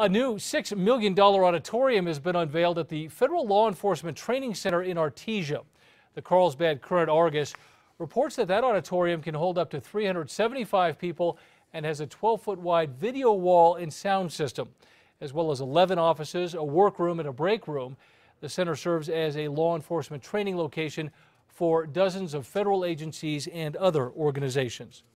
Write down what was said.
A new $6 million auditorium has been unveiled at the Federal Law Enforcement Training Center in Artesia. The Carlsbad Current Argus reports that that auditorium can hold up to 375 people and has a 12-foot wide video wall and sound system, as well as 11 offices, a workroom, and a break room. The center serves as a law enforcement training location for dozens of federal agencies and other organizations.